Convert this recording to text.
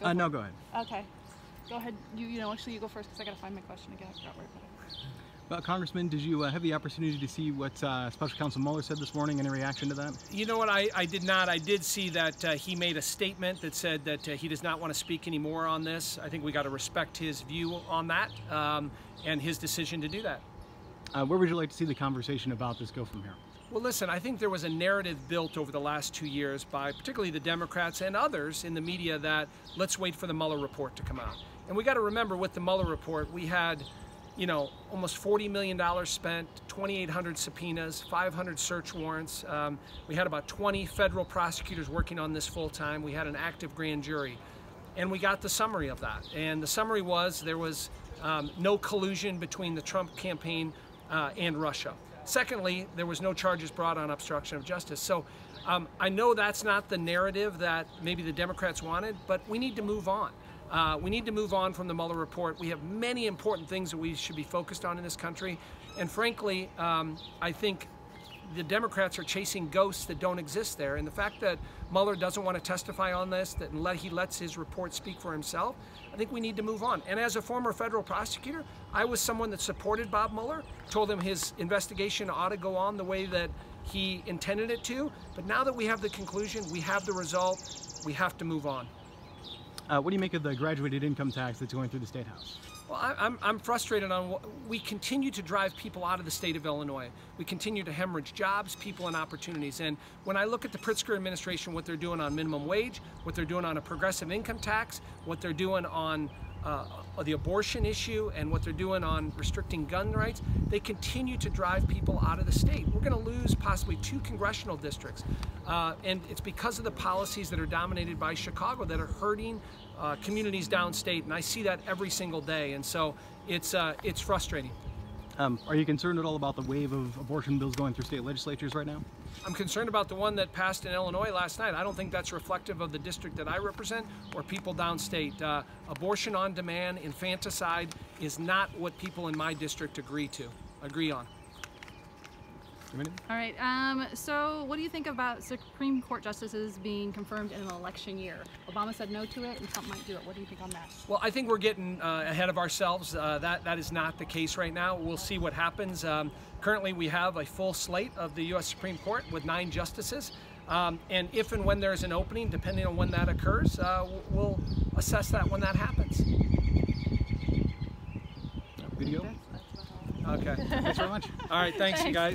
Go Uh, no, go ahead. Okay. Go ahead. You, you know, actually, you go first because I got to find my question again. I forgot where I put it. Well, Congressman, did you uh, have the opportunity to see what uh, Special Counsel Mueller said this morning? Any reaction to that? You know what? I, I did not. I did see that uh, he made a statement that said that uh, he does not want to speak anymore on this. I think we got to respect his view on that um, and his decision to do that. Uh, where would you like to see the conversation about this go from here? Well, listen, I think there was a narrative built over the last two years by particularly the Democrats and others in the media that let's wait for the Mueller report to come out. And we got to remember with the Mueller report, we had, you know, almost $40 million spent, 2,800 subpoenas, 500 search warrants. Um, we had about 20 federal prosecutors working on this full time. We had an active grand jury. And we got the summary of that. And the summary was there was um, no collusion between the Trump campaign uh, and Russia. Secondly, there was no charges brought on obstruction of justice. So um, I know that's not the narrative that maybe the Democrats wanted, but we need to move on. Uh, we need to move on from the Mueller report. We have many important things that we should be focused on in this country. And frankly, um, I think the Democrats are chasing ghosts that don't exist there. And the fact that Mueller doesn't want to testify on this, that let, he lets his report speak for himself, I think we need to move on. And as a former federal prosecutor, I was someone that supported Bob Mueller, told him his investigation ought to go on the way that he intended it to. But now that we have the conclusion, we have the result, we have to move on. Uh, what do you make of the graduated income tax that's going through the State House? Well, I'm, I'm frustrated on what we continue to drive people out of the state of Illinois. We continue to hemorrhage jobs, people, and opportunities. And when I look at the Pritzker administration, what they're doing on minimum wage, what they're doing on a progressive income tax, what they're doing on uh, the abortion issue, and what they're doing on restricting gun rights, they continue to drive people out of the state. We're going to lose possibly two congressional districts. Uh, and it's because of the policies that are dominated by Chicago that are hurting uh, communities downstate, and I see that every single day, and so it's uh, it's frustrating. Um, are you concerned at all about the wave of abortion bills going through state legislatures right now? I'm concerned about the one that passed in Illinois last night. I don't think that's reflective of the district that I represent or people downstate. Uh, abortion on demand, infanticide is not what people in my district agree to, agree on. All right. Um, so, what do you think about Supreme Court justices being confirmed in an election year? Obama said no to it, and Trump might do it. What do you think on that? Well, I think we're getting uh, ahead of ourselves. Uh, that that is not the case right now. We'll see what happens. Um, currently, we have a full slate of the U.S. Supreme Court with nine justices. Um, and if and when there's an opening, depending on when that occurs, uh, we'll assess that when that happens. Video? That's, that's about all. Okay. Thanks very much. All right. Thanks, you guys.